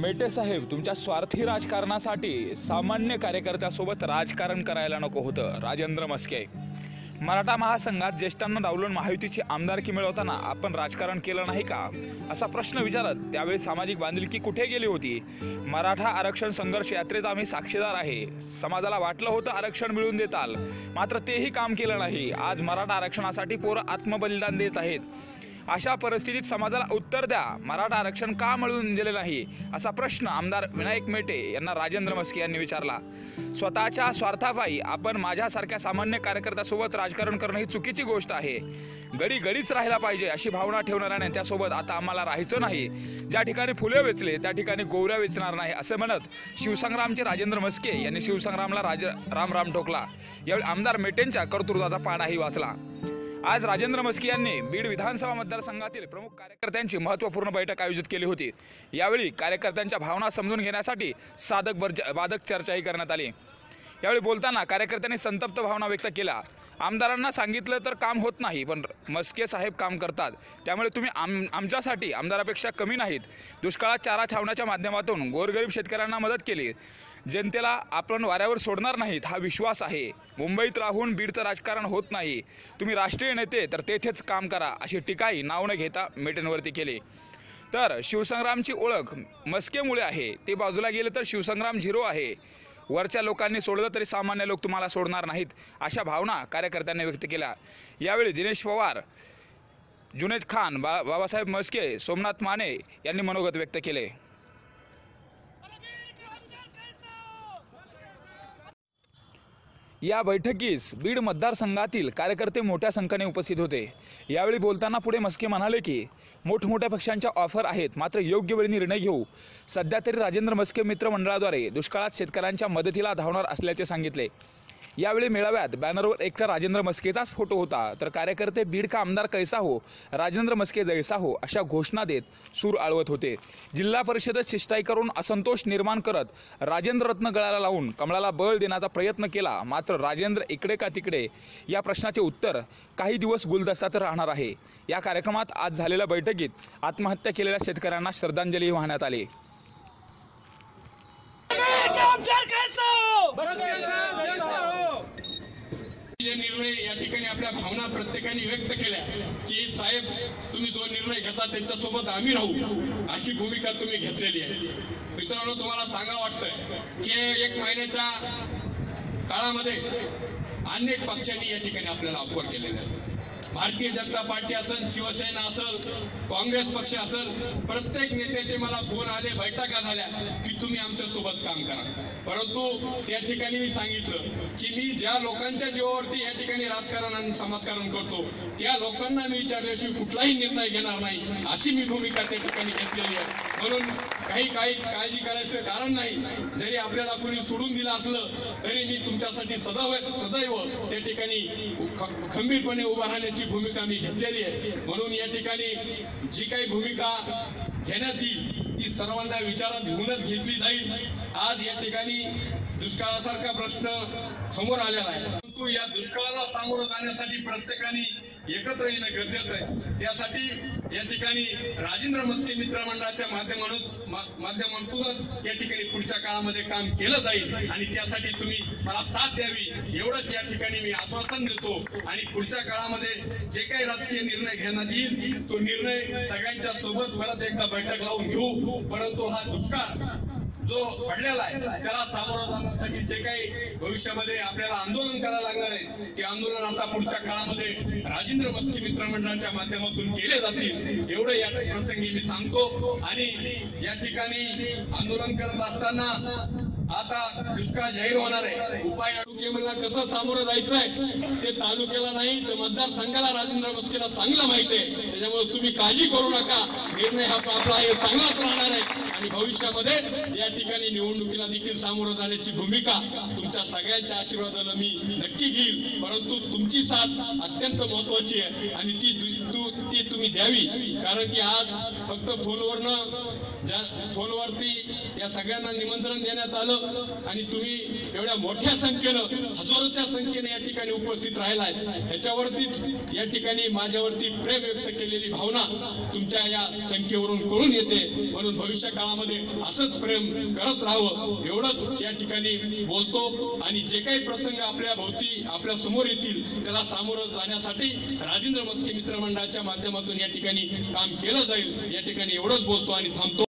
मेटे साहेब तुमच्या स्वार्थी राजकारणासाठी सामान्य कार्यकर्त्यासोबत राजकारण करायला नको होतं राजेंद्र मस्के. मराठा महासंघात ज्येष्ठांना डावलून महायुतीची आमदारकी मिळवताना आपण राजकारण केलं नाही का? असा प्रश्न विचारत त्यावेळी सामाजिक बांधिलकी कुठे गेली होती? मराठा आरक्षण संघर्ष यात्रेत आम्ही साक्षीदार आहे. समाजाला वाटलं होतं आरक्षण मिळवून देताल. मात्र तेही काम केलं नाही. आज मराठा आरक्षणासाठी पोरं आत्मबलिदान देत आहेत. अशा परिस्थितीत समाजाला उत्तर द्या. मराठा आरक्षण का मिळवून दिले नाही? असा प्रश्न आमदार विनायक मेटे यांना राजेंद्र मस्के यांनी विचारला. स्वतःच्या स्वार्थापायी आपण माझ्यासारख्या सामान्य कार्यकर्त्यासोबत राजकारण करणं ही चुकीची गोष्ट आहे. गडी गडीच राहायला पाहिजे अशी भावना ठेवणाऱ्या नेत्यासोबत आता आम्हाला राहायचं नाही. ज्या ठिकाणी फुले वेचले त्या ठिकाणी गोवऱ्या वेचणार नाही असे म्हणत शिवसंग्रामचे राजेंद्र मस्के यांनी शिवसंग्रामला राज राम राम ठोकला. यावेळी आमदार मेटेंच्या कर्तृत्वाचा पाडाही वाचला. आज राजेंद्र मस्की यांनी बीड विधानसभा मतदारसंघातील प्रमुख कार्यकर्त्यांची महत्त्वपूर्ण बैठक आयोजित केली होती. यावेळी कार्यकर्त्यांच्या भावना समजून घेण्यासाठी साधक बर्ज बाधक चर्चाही करण्यात आली. यावेळी बोलताना कार्यकर्त्यांनी संतप्त भावना व्यक्त केल्या. आमदारांना सांगितलं तर काम होत नाही पण मस्के साहेब काम करतात. त्यामुळे तुम्ही आम आमच्यासाठी आमदारापेक्षा कमी नाहीत. दुष्काळात चारा छावण्याच्या माध्यमातून गोरगरीब शेतकऱ्यांना मदत केली. जनतेला आपण वाऱ्यावर सोडणार नाहीत हा विश्वास आहे. मुंबईत राहून बीडचं राजकारण होत नाही. तुम्ही राष्ट्रीय नेते तर तेथेच काम करा अशी टीकाही नाव न घेता मेटेंवरती केली. तर शिवसंग्रामची ओळख मस्केमुळे आहे. ते बाजूला गेले तर शिवसंग्राम झिरो आहे. वरच्या लोकांनी सोडलं तरी सामान्य लोक तुम्हाला सोडणार नाहीत अशा भावना कार्यकर्त्यांनी व्यक्त केल्या. यावेळी दिनेश पवार जुनेद खान बा बाबासाहेब म्हस्के सोमनाथ माने यांनी मनोगत व्यक्त केले. या बैठकीस बीड मतदारसंघातील कार्यकर्ते मोठ्या संख्येने उपस्थित होते. यावेळी बोलताना पुढे मस्के म्हणाले की मोठमोठ्या पक्षांच्या ऑफर आहेत मात्र योग्य वेळी निर्णय घेऊ. सध्या तरी राजेंद्र मस्के मित्र मंडळाद्वारे दुष्काळात शेतकऱ्यांच्या मदतीला धावणार असल्याचे सांगितले. यावेळी मेळाव्यात बॅनरवर एकटा राजेंद्र मस्केचाच फोटो होता. तर कार्यकर्ते बीड का आमदार कैसा हो राजेंद्र मस्के जैसा हो अशा घोषणा देत सूर आळवत होते. जिल्हा परिषदेत शिष्टाई करून असंतोष निर्माण करत राजेंद्र रत्न गळाला लावून कमळाला बळ देण्याचा प्रयत्न केला. मात्र राजेंद्र इकडे का तिकडे? या प्रश्नाचे उत्तर काही दिवस गुलदस्त्यात राहणार आहे. या कार्यक्रमात आज झालेल्या बैठकीत आत्महत्या केलेल्या शेतकऱ्यांना श्रद्धांजली वाहण्यात आली. जे निर्णय या ठिकाणी आपल्या भावना प्रत्येकाने व्यक्त केल्या की साहेब तुम्ही जो निर्णय घेता त्यांच्यासोबत आम्ही राहू अशी भूमिका तुम्ही घेतलेली आहे. मित्रांनो तुम्हाला सांगा वाटतंय की एक महिन्याच्या काळामध्ये अनेक पक्षांनी या ठिकाणी आपल्याला ऑफर केलेले आहे भारतीय जनता पार्टी असेल शिवसेना असेल काँग्रेस पक्ष असेल प्रत्येक नेत्याचे मला फोन आले बैठका झाल्या की तुम्ही आमच्यासोबत काम करा. परंतु त्या ठिकाणी मी सांगितलं की मी ज्या लोकांच्या जीवावरती या ठिकाणी राजकारण आणि समाजकारण करतो त्या लोकांना मी विचारल्याशिवाय कुठलाही निर्णय घेणार नाही अशी मी भूमिका त्या ठिकाणी घेतलेली आहे. म्हणून काही काही काळजी करायचं कारण नाही. जरी आपल्याला कोणी सोडून दिलं असलं तरी मी तुमच्यासाठी सदैव सदैव त्या ठिकाणी ख- खंबीरपणे उभा राहण्याची भूमिका मी घेतलेली आहे. म्हणून या ठिकाणी जी काही भूमिका घेण्यात येईल ती सर्वांना विचारात घेऊनच घेतली जाईल. आज या ठिकाणी दुष्काळासारखा प्रश्न समोर आलेला आहे. परंतु या दुष्काळाला सामोरं जाण्यासाठी प्रत्येकाने एकत्र येणं गरजेचं आहे. त्यासाठी या ठिकाणी राजेंद्र मस्के मित्र मंडळाच्या माध्यमातून माध्यमातूनच या ठिकाणी पुढच्या काळामध्ये काम केलं जाईल. आणि त्यासाठी तुम्ही मला साथ द्यावी एवढंच या ठिकाणी मी आश्वासन देतो. आणि पुढच्या काळामध्ये जे काही राजकीय निर्णय घेण्यात येईल तो निर्णय सगळ्यांच्या सोबत परत एकदा बैठक लावून घेऊ. परंतु हा दुष्काळ जो पडलेला आहे त्याला सामोरं जाण्यासाठी जे काही भविष्यामध्ये आपल्याला आंदोलन करायला लागणार आहे ते आंदोलन आता पुढच्या काळामध्ये राजेंद्र मस्के मित्रमंडळाच्या माध्यमातून केले जातील. एवढं या प्रसंगी मी सांगतो. आणि या ठिकाणी आंदोलन करत असताना आता दुष्काळ जाहीर होणार आहे. उपाय तालुक्याला कसं सामोरं जायचंय ते तालुक्याला नाही तर मतदारसंघाला राजेंद्र मस्केला चांगलं माहिती आहे. त्याच्यामुळे तुम्ही काळजी करू नका. निर्णय हा आपला हे चांगलाच राहणार आहे. आणि भविष्यामध्ये या ठिकाणी निवडणुकीला देखील सामोरं जाण्याची भूमिका तुमच्या सगळ्यांच्या आशीर्वादाला मी नक्की घेईल. परंतु तुमची साथ अत्यंत महत्वाची आहे. आणि ती ती तुम्ही द्यावी. कारण की आज फक्त फोनवरनं ज्या फोनवरती या सगळ्यांना निमंत्रण देण्यात आलं आणि तुम्ही एवढ्या मोठ्या संख्येनं हजारोच्या संख्येने या ठिकाणी उपस्थित राहिलाय. ह्याच्यावरतीच या ठिकाणी माझ्यावरती प्रेम व्यक्त केलेली भावना तुमच्या या संख्येवरून कळून येते. म्हणून भविष्य काळामध्ये असंच प्रेम करत राहावं एवढंच या ठिकाणी बोलतो आणि जे काही प्रसंग आपल्या भोवती आपल्यासमोर येतील त्याला सामोरं जाण्यासाठी राजेंद्र मस्के मित्रमंडळाच्या माध्यमातून या ठिकाणी काम केलं जाईल. या ठिकाणी एवढंच बोलतो आणि थांबतो.